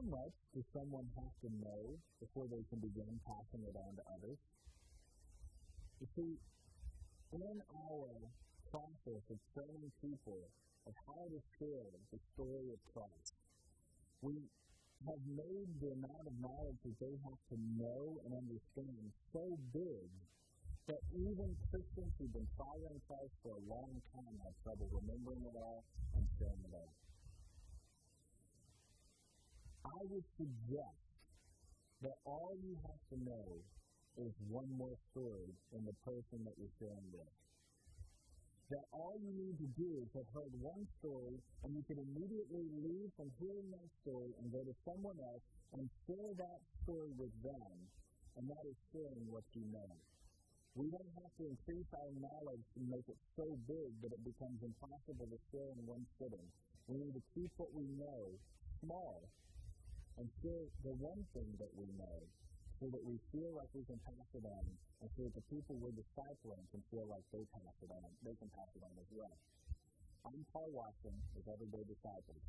how much does someone have to know before they can begin passing it on to others? You see, in our process of training people of how to share the story of Christ, we have made the amount of knowledge that they have to know and understand so big that even Christians who've been following Christ for a long time have trouble remembering it all and sharing I would suggest that all you have to know is one more story in the person that you're sharing with. That all you need to do is have heard one story, and you can immediately leave from hearing that story and go to someone else and share that story with them, and that is sharing what you know. We don't have to increase our knowledge to make it so big that it becomes impossible to share in one sitting. We need to keep what we know small and share the one thing that we know so that we feel like we can pass it on and so that the people we're discipling can feel like they pass it on, they can pass it on as well. I'm Paul Watson with Everyday Disciples.